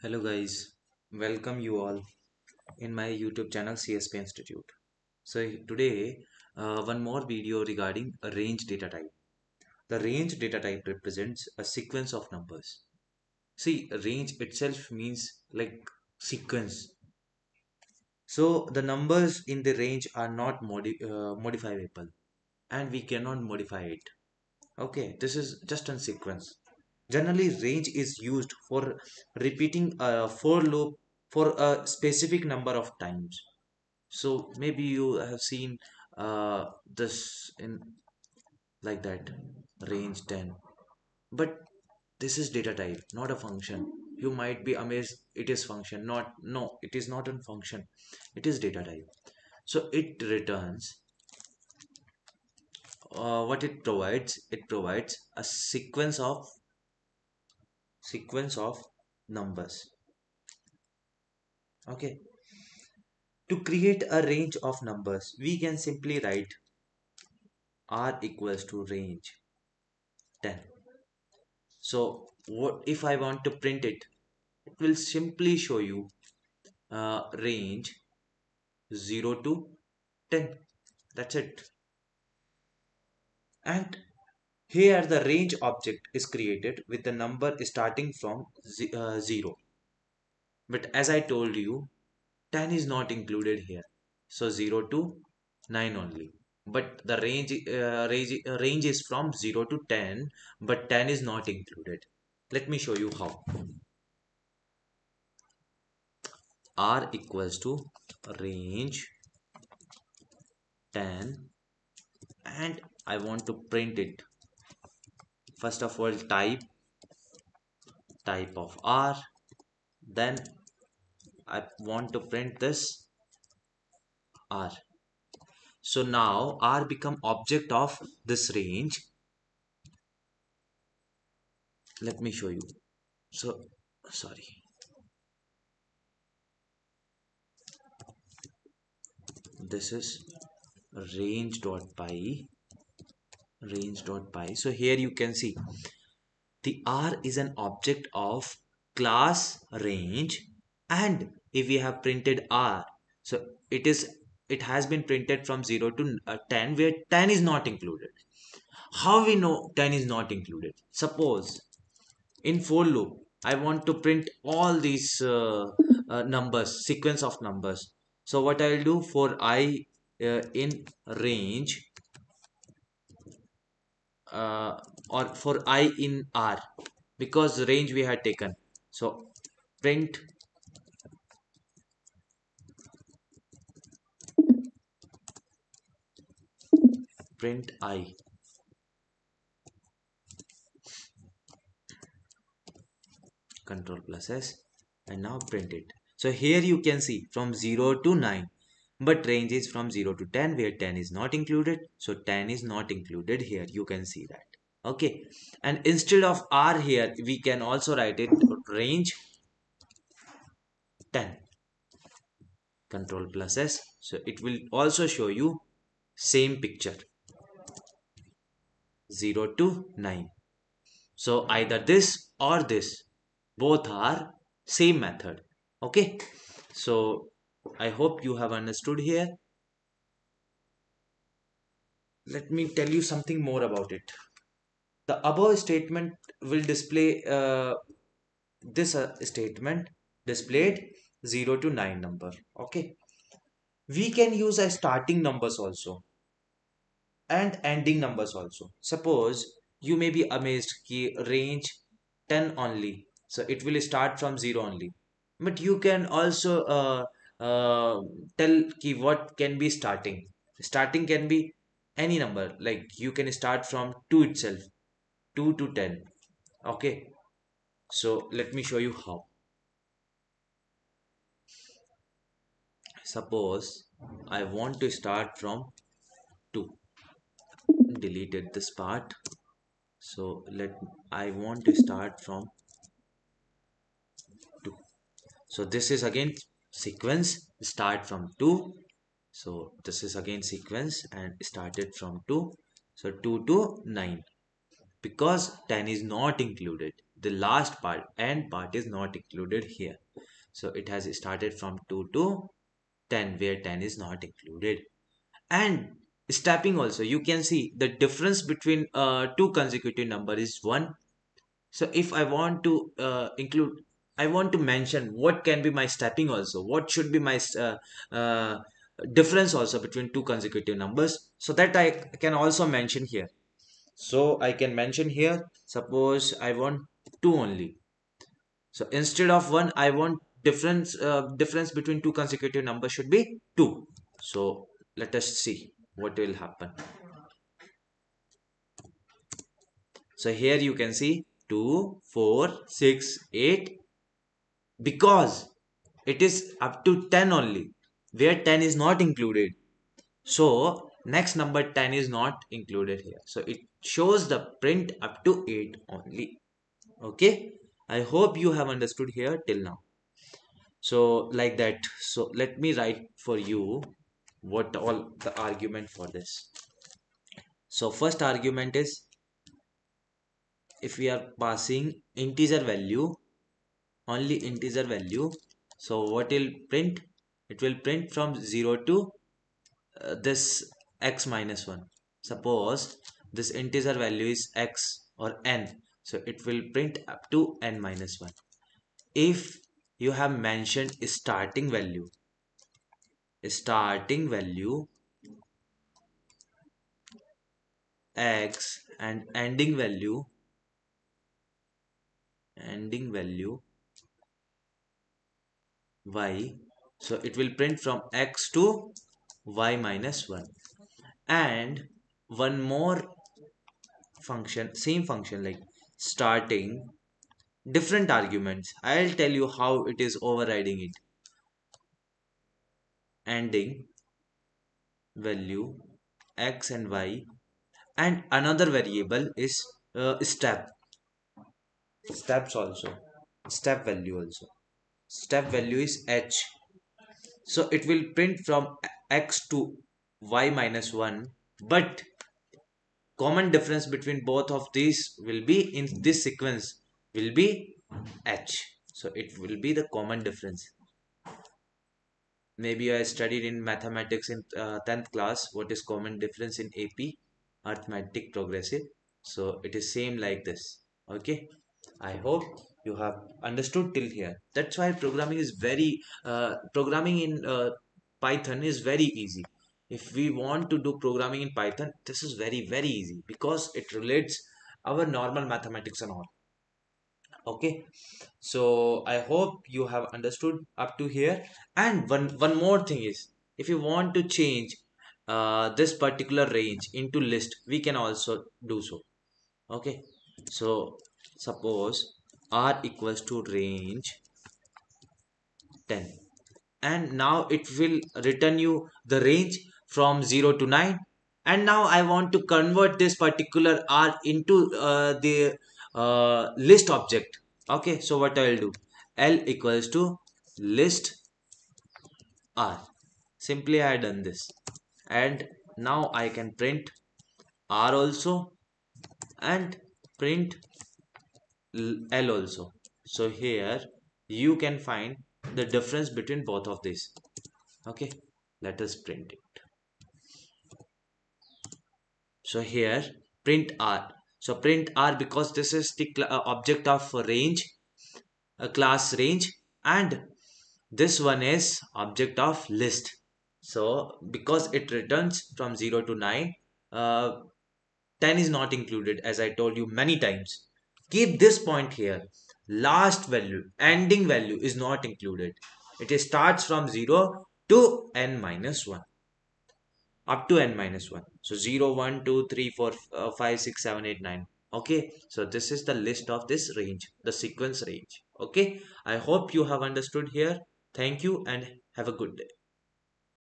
Hello guys, welcome you all in my YouTube channel CSP Institute. So today uh, one more video regarding a range data type. The range data type represents a sequence of numbers. See, range itself means like sequence. So the numbers in the range are not modi uh, modifiable and we cannot modify it. Okay, this is just a sequence. Generally, range is used for repeating a for loop for a specific number of times. So maybe you have seen uh, this in like that range 10. But this is data type, not a function. You might be amazed it is function. Not no, it is not a function. It is data type. So it returns uh, what it provides. It provides a sequence of sequence of numbers. Okay. To create a range of numbers we can simply write r equals to range 10 so what if i want to print it it will simply show you uh, range 0 to 10 that's it. And here the range object is created with the number starting from uh, 0. But as I told you, 10 is not included here. So 0 to 9 only. But the range, uh, range, uh, range is from 0 to 10, but 10 is not included. Let me show you how. R equals to range 10 and I want to print it first of all type. Type of r. Then I want to print this r. So now r become object of this range. Let me show you. So sorry. This is range dot py range.py so here you can see the r is an object of class range and if we have printed r so it is it has been printed from 0 to uh, 10 where 10 is not included. How we know 10 is not included? Suppose in for loop i want to print all these uh, uh, numbers sequence of numbers. So what i'll do for i uh, in range uh, or for i in r because the range we had taken. So print. Print i. Control plus s and now print it. So here you can see from 0 to 9 but range is from 0 to 10 where 10 is not included. So 10 is not included here. You can see that. Okay. And instead of r here we can also write it range 10 control plus s. So it will also show you same picture. 0 to 9 so either this or this. Both are same method. Okay. So I hope you have understood here. Let me tell you something more about it. The above statement will display uh, this uh, statement displayed 0 to 9 number. Okay. We can use a starting numbers also and ending numbers also. Suppose you may be amazed ki range 10 only. So it will start from 0 only. But you can also uh, uh, tell ki what can be starting. Starting can be any number. Like you can start from 2 itself 2 to 10 okay? So let me show you how. Suppose I want to start from 2 deleted this part. So let I want to start from 2 so this is again sequence start from 2 so this is again sequence and started from 2 so 2 to 9 because 10 is not included the last part end part is not included here. So it has started from 2 to 10 where 10 is not included. And stepping also you can see the difference between uh, two consecutive number is 1 so if i want to uh, include i want to mention what can be my stepping also. What should be my uh, uh, difference also between two consecutive numbers. So that i can also mention here. So i can mention here suppose i want 2 only. So instead of 1 i want difference uh, difference between two consecutive numbers should be 2 so let us see what will happen. So here you can see 2 4 6 8 because it is up to 10 only where 10 is not included. So next number 10 is not included here. So it shows the print up to 8 only. Okay? I hope you have understood here till now. So like that. So let me write for you what all the argument for this. So first argument is if we are passing integer value only integer value. So what will print? It will print from 0 to uh, this x minus 1 suppose this integer value is x or n so it will print up to n minus 1 if you have mentioned starting value starting value x and ending value ending value y. So it will print from x to y minus 1 and one more function same function like starting different arguments. I'll tell you how it is overriding it. Ending value x and y. And another variable is uh, step. Steps also. Step value also step value is h. So it will print from x to y minus 1 but common difference between both of these will be in this sequence will be h. So it will be the common difference. Maybe i studied in mathematics in uh, 10th class. What is common difference in ap arithmetic progressive. So it is same like this. Okay? I hope you have understood till here. That's why programming is very, uh, programming in uh, Python is very easy. If we want to do programming in Python, this is very, very easy because it relates our normal mathematics and all. Okay, so I hope you have understood up to here. And one, one more thing is, if you want to change uh, this particular range into list, we can also do so. Okay, so suppose r equals to range 10 and now it will return you the range from 0 to 9 and now I want to convert this particular r into uh, the uh, list object. Okay so what I will do? L equals to list r. Simply I done this. And now I can print r also. And print L also. So here you can find the difference between both of these. Okay, let us print it. So here print R. So print R because this is the uh, object of range, a class range and this one is object of list. So because it returns from 0 to 9, uh, 10 is not included as I told you many times keep this point here. Last value ending value is not included. It starts from 0 to n minus 1 up to n minus 1 so 0 1 2 3 4 uh, 5 6 7 8 9 okay? So this is the list of this range the sequence range. Okay? I hope you have understood here. Thank you and have a good day